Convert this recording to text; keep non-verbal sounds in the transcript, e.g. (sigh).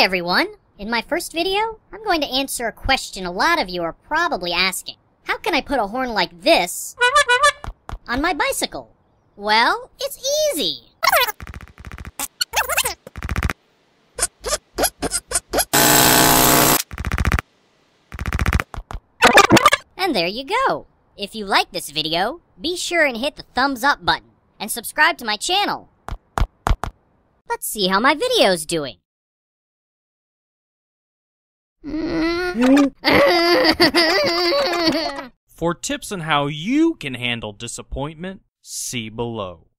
Hi everyone! In my first video, I'm going to answer a question a lot of you are probably asking. How can I put a horn like this on my bicycle? Well, it's easy! And there you go. If you like this video, be sure and hit the thumbs up button and subscribe to my channel. Let's see how my video's doing. Mm. (laughs) For tips on how you can handle disappointment, see below.